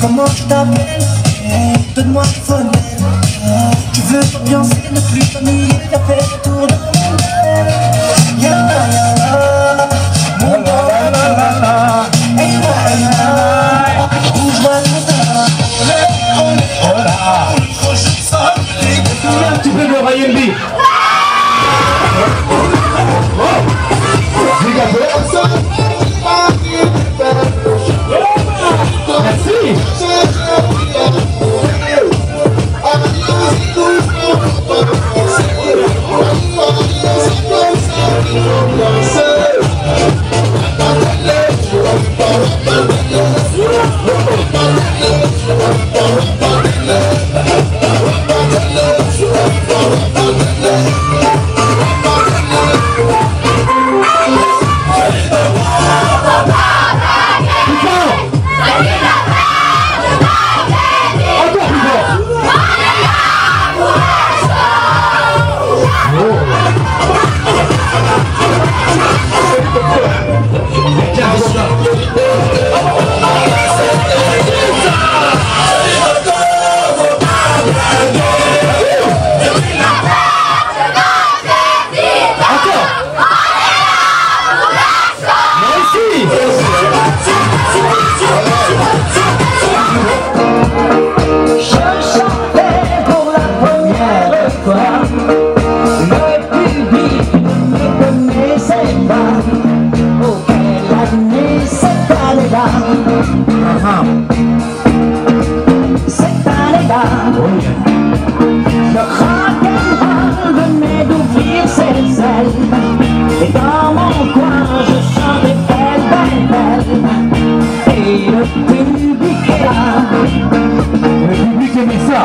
Comment tu t'appelles Donne-moi le phonème Tu veux t'ambiancer, ne plus familier, la paix tourne Le public me donnait celle-là, auquel amenait cet aléa. C'est un aléa. Le grand venait d'ouvrir ses ailes, et dans mon coin, je sentais qu'elle était belle. Et le public là. Le public aimait ça.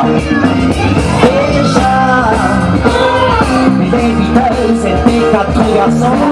coração.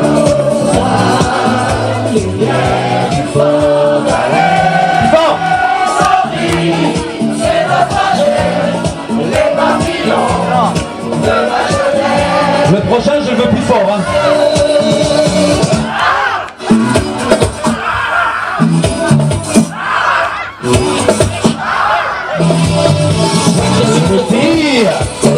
Le prochain, je le veux plus fort. Hein. Yeah.